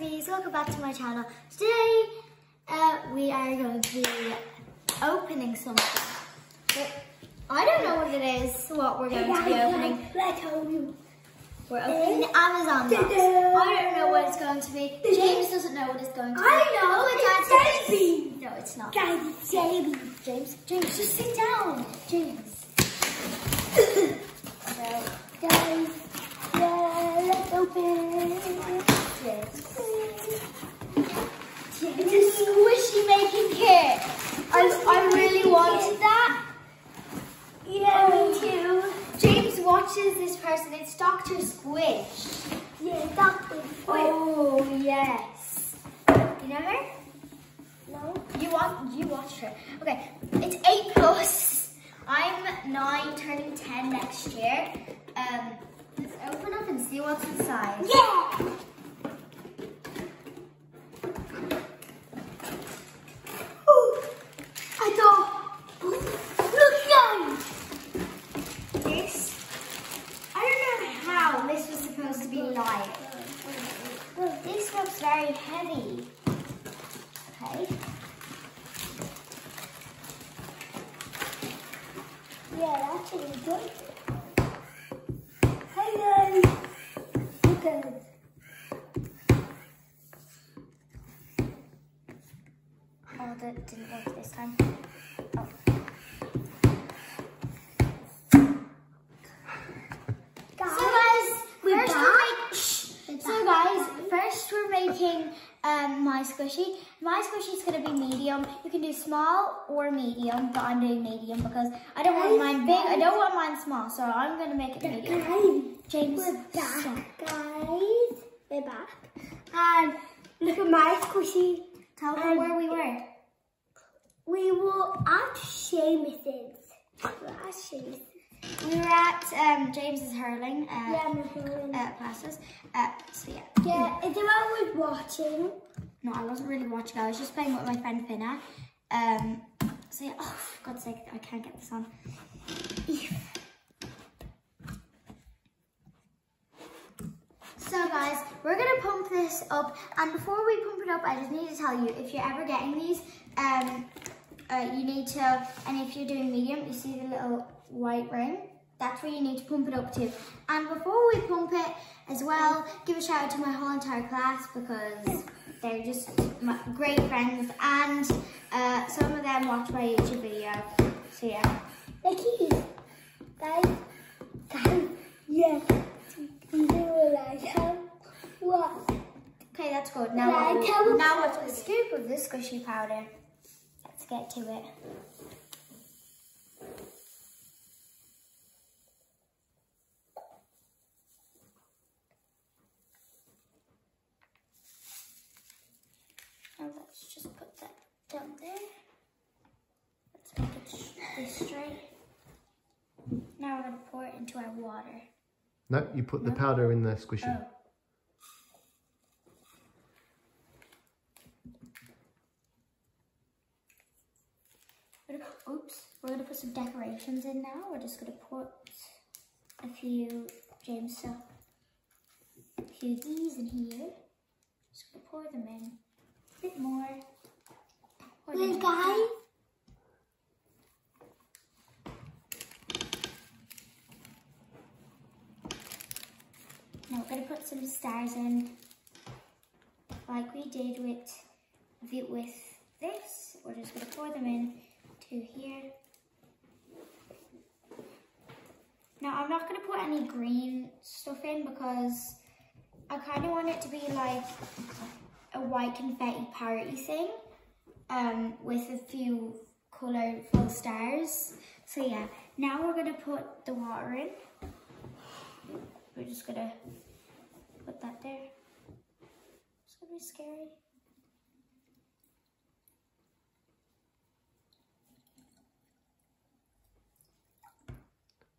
Bees, welcome back to my channel. Today uh, we are going to be opening something. But I don't know what it is, what we're going to be opening. Let's tell you. We're opening the Amazon box. I don't know what it's going to be. James doesn't know what it's going to be. I know, Oh, it's jelly No, it's not. Guys, jelly. James, James, just sit down. James. so, Guys, yeah, let's open. Yes. It's a squishy making kit. I, I really wanted that. Yeah, me too. James watches this person. It's Dr. Squish. Yeah, Doctor Squish. Oh, yes. You know her? No. You want you watch her. Okay, it's eight plus. I'm nine, turning ten next year. Um, let's open up and see what's inside. Yeah. Ooh, I thought. Look, guys. This, I don't know how this was supposed to be light. This looks very heavy. Okay. Yeah. Hi guys. Look at it. Oh, that didn't work this time. Oh. Guys, So guys, we're first back. we're make- shh. So guys, first we're making um, my squishy. My squishy is going to be medium. You can do small or medium, but I'm doing medium because I don't want mine big. I don't want mine small, so I'm going to make it medium. guys, James, we're back, guys. We're back. And look at my squishy. Tell them where we were. We were at Seamus's. We're at Seamus's. We were at um, James's hurling uh, Yeah, I'm uh, classes. Uh, so yeah. Yeah, one was watching. No, I wasn't really watching. I was just playing with my friend Finna. Um, so yeah, oh, for God's sake, I can't get this on. So guys, we're gonna pump this up, and before we pump it up, I just need to tell you, if you're ever getting these, um, uh, you need to, and if you're doing medium, you see the little white ring? That's where you need to pump it up to. And before we pump it as well, give a shout out to my whole entire class because they're just my great friends and uh, some of them watch my YouTube video. So yeah. The keys. Guys, guys, yeah. You do like how? What? Okay, that's good. Now, how- now what's a scoop of this squishy powder? Let's get to it. Now let's just put that down there. Let's make it this straight. Now we're going to pour it into our water. No, you put the powder in the squishy. Oh. Oops, we're gonna put some decorations in now. We're just gonna put a few James stuff, a few of these in here. Just gonna pour them in. A bit more. Pour Little in. guys. Now we're gonna put some stars in, like we did with with this. We're just gonna pour them in to here. Now I'm not gonna put any green stuff in because I kind of want it to be like a white confetti party thing, um, with a few colourful stars. So yeah, now we're gonna put the water in. We're just gonna put that there. It's gonna be scary.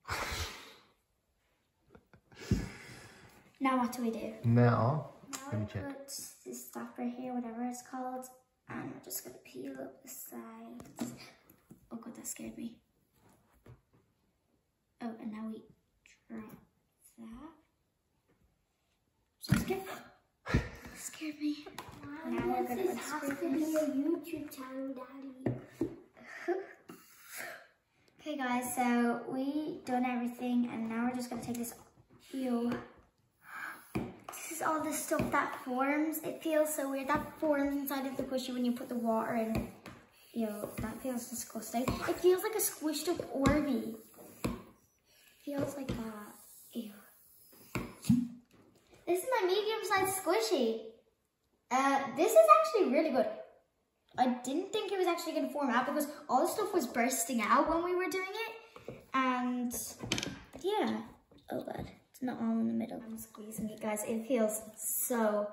Now what do we do? Now, Now let me check. Put stuff right here, whatever it's called, and we're just gonna peel up the sides. Oh god, that scared me. Oh, and now we drop that. So scared. scared me. Now we're gonna This has to be a YouTube channel, Daddy. Okay guys, so we done everything and now we're just gonna take this, ew. All the stuff that forms. It feels so weird. That forms inside of the squishy when you put the water in. Ew, that feels disgusting. It feels like a squished up Orby. Feels like that. Ew. This is my medium sized squishy. Uh, this is actually really good. I didn't think it was actually going to form out because all the stuff was bursting out when we were doing it. And yeah. Oh god, it's not all in the middle. I'm squeezing it guys. It feels so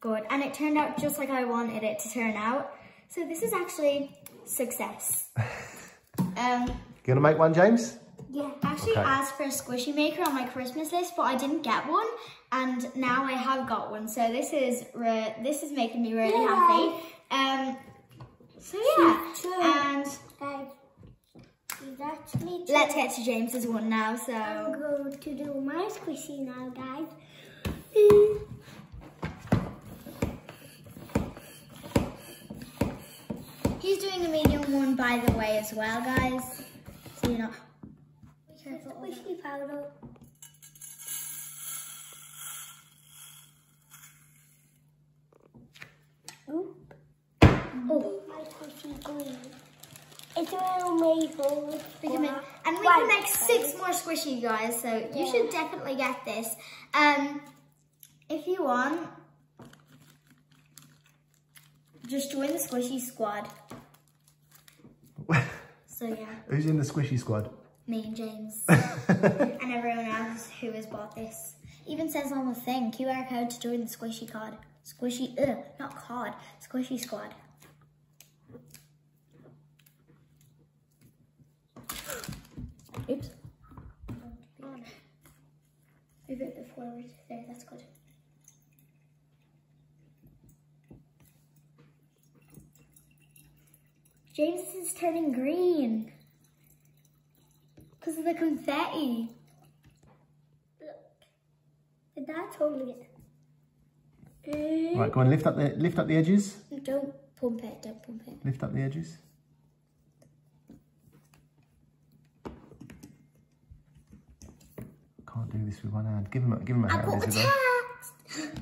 good. And it turned out just like I wanted it to turn out. So this is actually success. um, You gonna make one, James? Yeah. I actually Okay. asked for a squishy maker on my Christmas list, but I didn't get one, and now I have got one. So this is re- this is making me really Yay. happy. Um, so yeah, True. and Guys, it's actually true. Let's get to James's one now. So. I'm going to do my squishy now, guys. he's doing the medium one, by the way, as well, guys. So you're not. Be careful. of that. Squishy powder. Oop. Mm-hmm. Oh, My squishy green. It's a little maple. we can make, and we can make six more squishy, guys. So you Yeah. should definitely get this. Um, if you want, just join the squishy squad. So yeah. Who's in the squishy squad? me and James and everyone else who has bought this. Even says on the thing, QR code to join the Squishy Cod. Squishy, ugh, not cod, Squishy Squad. Oops. Move it a bit forward. There, that's good. James is turning green. Because of the confetti. Look. That's only it. Mm. Right, go on, lift up the lift up the edges. Don't pump it, don't pump it. Lift up the edges. Can't this with one hand. Give him a, give him a I hand, got Isabelle. attacked!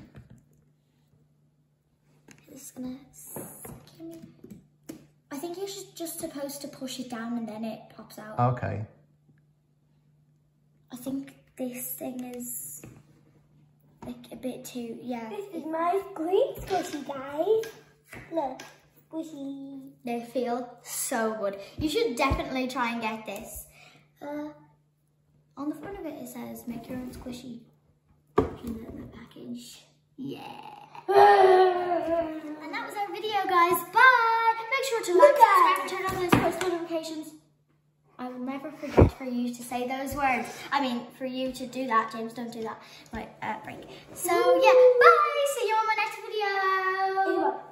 This gonna me. I think you're just, just supposed to push it down and then it pops out. Okay. I think this thing is like a bit too, yeah. This is my green squishy, guys. Look, squishy. They feel so good. You should definitely try and get this. Uh, on the front of it, it says make your own squishy. The package. Yeah. And that was our video, guys. Bye. Make sure to like, subscribe, and turn on those post notifications. I will never forget for you to say those words. I mean, for you to do that. James, don't do that. Right, uh, break. So, yeah. Bye. See you on my next video.